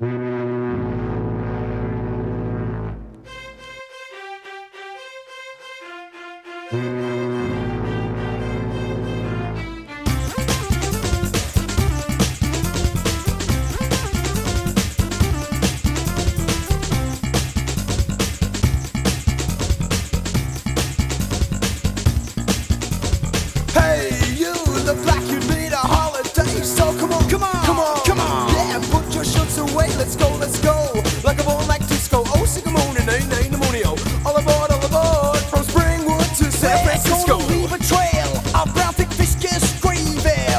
Thank you. Away. Let's go, let's go. Like a ball, like disco. Oh, sing a moon and ain't ain't pneumonia. All aboard, all aboard. From Springwood to San Francisco. Gonna leave a trail of brown thick viscous gravy.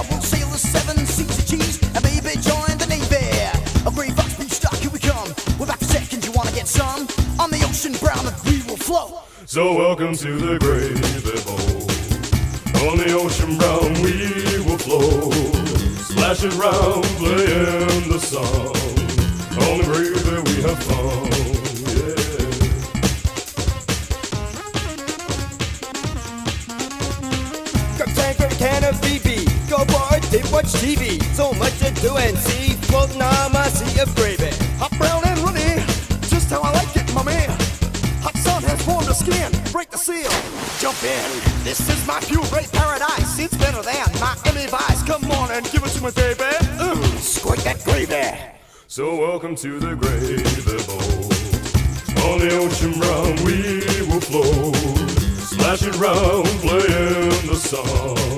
We'll sail the seven seas of cheese and maybe join the navy. A gray fox beach stock, here we come. We're back for seconds, you wanna get some? On the ocean brown and we will float. So welcome to the gravy boat. On the ocean brown we will flow. Splashing round, playing the song. On the gravy we have fun. Yeah. A can of BB. Go boy, did watch TV. So much to do and see. Floating on my sea of gravy. Hot brown and runny, just how I like it, my man. Hot sun has warmed the skin, break the seal, jump in. This is my pure paradise. It's better than Miami Vice. Come on and give it to me, baby. So welcome to the gravy boat. On the ocean round we will flow. Splashing round, playing the song.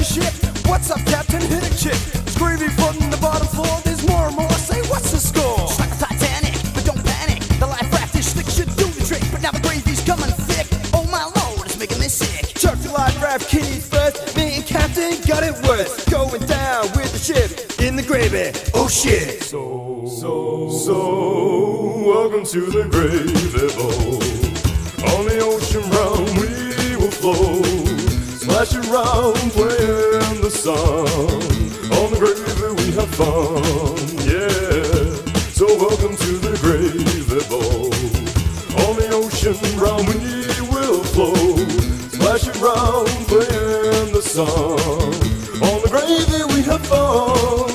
No, abandon ship. What's up, Captain? Hit a chick. It's foot in the bottom floor. There's more and more. Say, what's the score? It's like the Titanic, but don't panic. The life raft is slick, should do the trick. But now the gravy's coming thick. Oh my lord, it's making me sick. Chuck the life raft keys first. Me and Captain got it worse. Going down with the ship in the gravy. Oh shit. So, so, so, welcome to the gravy boat. On the ocean brown we will flow. Splashing round, playing the song. On the gravy we have fun, yeah. So welcome to the gravy boat. On the ocean brown we will flow. Splashing round, playing the song. On the gravy we have fun.